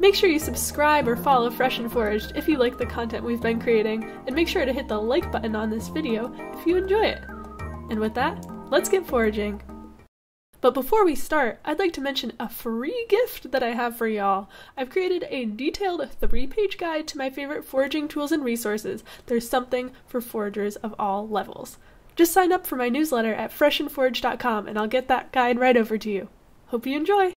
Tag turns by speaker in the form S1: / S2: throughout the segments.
S1: Make sure you subscribe or follow Fresh and Foraged if you like the content we've been creating, and make sure to hit the like button on this video if you enjoy it. And with that, let's get foraging. But before we start, I'd like to mention a free gift that I have for y'all. I've created a detailed three page guide to my favorite foraging tools and resources. There's something for foragers of all levels. Just sign up for my newsletter at freshandforaged.com and I'll get that guide right over to you. Hope you enjoy!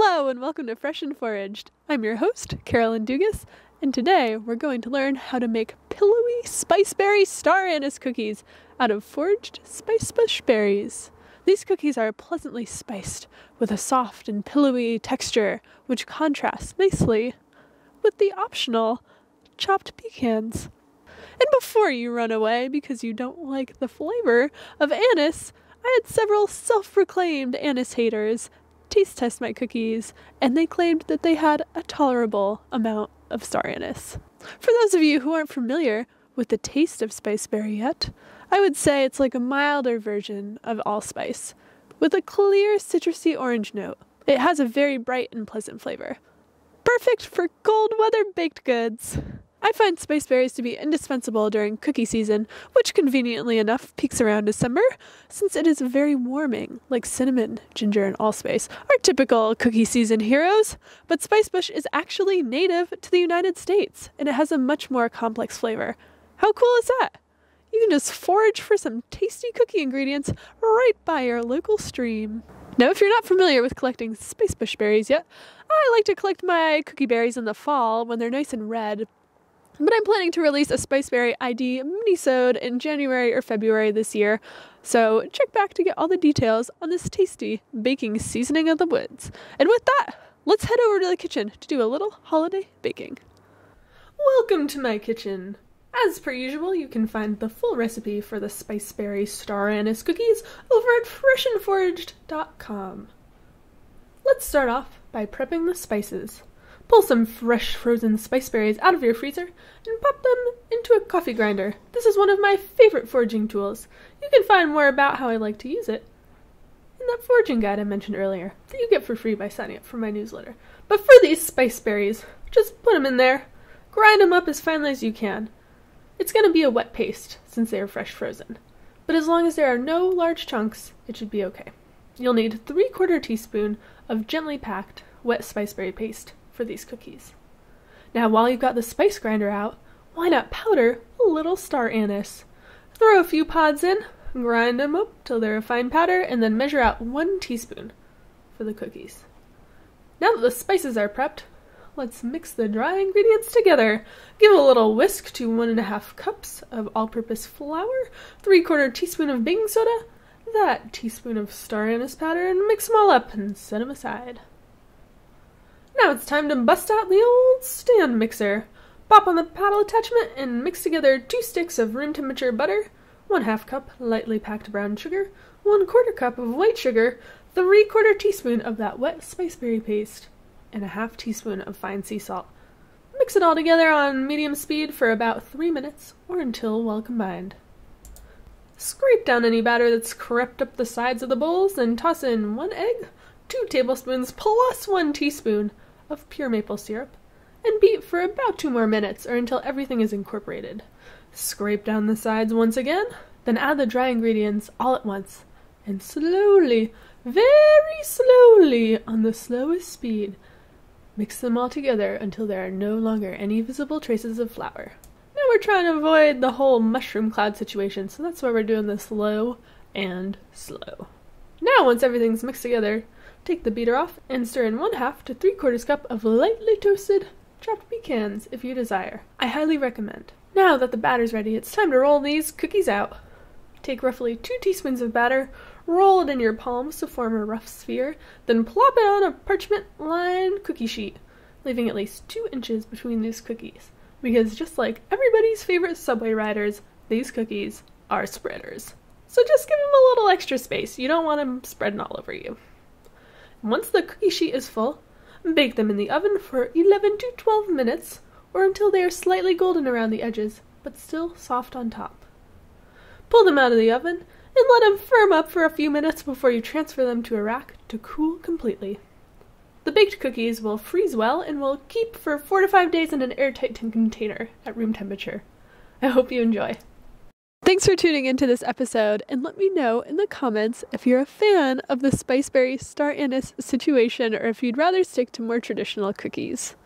S1: Hello and welcome to Fresh and Foraged. I'm your host, Carolyn Dugas, and today we're going to learn how to make pillowy spiceberry star anise cookies out of foraged spicebush berries. These cookies are pleasantly spiced with a soft and pillowy texture, which contrasts nicely with the optional chopped pecans. And before you run away because you don't like the flavor of anise, I had several self proclaimed anise haters taste test my cookies, and they claimed that they had a tolerable amount of star anise. For those of you who aren't familiar with the taste of spiceberry yet, I would say it's like a milder version of allspice, with a clear citrusy orange note. It has a very bright and pleasant flavor. Perfect for cold weather baked goods. I find spiceberries to be indispensable during cookie season, which conveniently enough peaks around December, since it is very warming, like cinnamon, ginger, and allspice are typical cookie season heroes. But spicebush is actually native to the United States, and it has a much more complex flavor. How cool is that? You can just forage for some tasty cookie ingredients right by your local stream. Now, if you're not familiar with collecting spicebush berries yet, I like to collect my cookie berries in the fall when they're nice and red. But I'm planning to release a Spiceberry ID mini-sode in January or February this year, so check back to get all the details on this tasty baking seasoning of the woods. And with that, let's head over to the kitchen to do a little holiday baking. Welcome to my kitchen. As per usual, you can find the full recipe for the Spiceberry Star Anise cookies over at freshandforaged.com. Let's start off by prepping the spices. Pull some fresh frozen spiceberries out of your freezer and pop them into a coffee grinder. This is one of my favorite foraging tools. You can find more about how I like to use it in that foraging guide I mentioned earlier that you get for free by signing up for my newsletter. But for these spiceberries, just put them in there, grind them up as finely as you can. It's going to be a wet paste since they are fresh frozen, but as long as there are no large chunks, it should be okay. You'll need 3 quarter teaspoon of gently packed wet spiceberry paste for these cookies. Now while you've got the spice grinder out, why not powder a little star anise? Throw a few pods in, grind them up till they're a fine powder, and then measure out 1 teaspoon for the cookies. Now that the spices are prepped, Let's mix the dry ingredients together. Give a little whisk to one and a half cups of all-purpose flour, three quarter teaspoon of baking soda, that teaspoon of star anise powder, and mix them all up and set them aside. Now it's time to bust out the old stand mixer. Pop on the paddle attachment and mix together two sticks of room temperature butter, one half cup lightly packed brown sugar, one quarter cup of white sugar, three quarter teaspoon of that wet spiceberry paste and a half teaspoon of fine sea salt. Mix it all together on medium speed for about 3 minutes or until well combined. Scrape down any batter that's crept up the sides of the bowls and toss in 1 egg, 2 tablespoons plus 1 teaspoon of pure maple syrup, and beat for about 2 more minutes or until everything is incorporated. Scrape down the sides once again, then add the dry ingredients all at once, and slowly, very slowly, on the slowest speed, Mix them all together until there are no longer any visible traces of flour. Now we're trying to avoid the whole mushroom cloud situation, so that's why we're doing this low and slow. Now once everything's mixed together, take the beater off and stir in one half to three quarters cup of lightly toasted chopped pecans if you desire. I highly recommend. Now that the batter's ready, it's time to roll these cookies out. Take roughly two teaspoons of batter, Roll it in your palms to form a rough sphere, then plop it on a parchment lined cookie sheet, leaving at least two inches between these cookies. Because just like everybody's favorite subway riders, these cookies are spreaders. So just give them a little extra space. You don't want them spreading all over you. Once the cookie sheet is full, bake them in the oven for 11 to 12 minutes or until they are slightly golden around the edges, but still soft on top. Pull them out of the oven and let them firm up for a few minutes before you transfer them to a rack to cool completely. The baked cookies will freeze well and will keep for four to five days in an airtight tin container at room temperature. I hope you enjoy. Thanks for tuning into this episode, and let me know in the comments if you're a fan of the Spiceberry star anise situation or if you'd rather stick to more traditional cookies.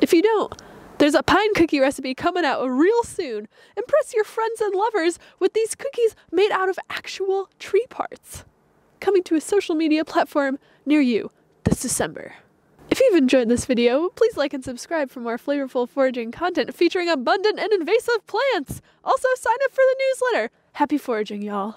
S1: If you don't, there's a pine cookie recipe coming out real soon. Impress your friends and lovers with these cookies made out of actual tree parts. Coming to a social media platform near you this December. If you've enjoyed this video, please like and subscribe for more flavorful foraging content featuring abundant and invasive plants. Also, sign up for the newsletter. Happy foraging, y'all.